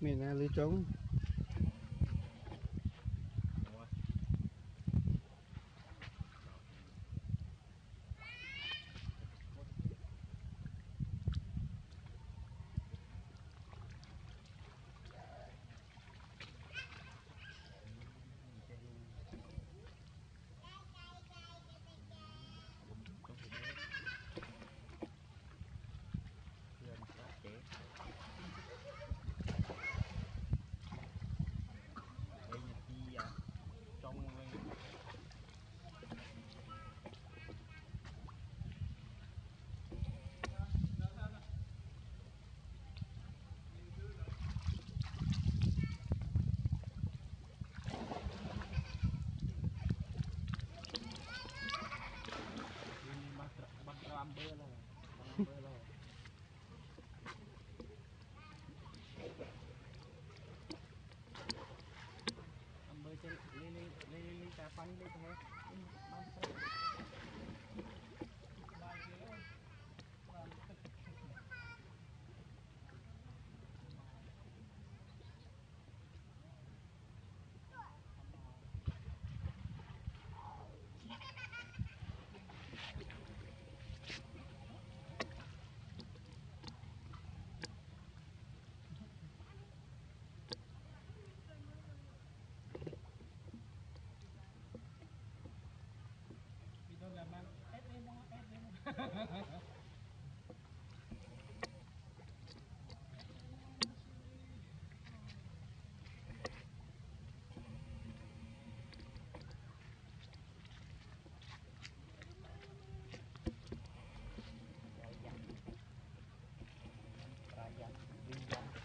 mình lấy trống.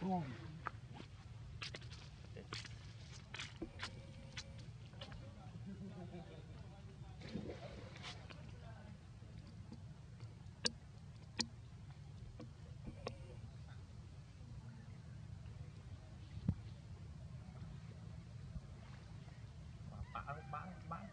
Boom. bán bán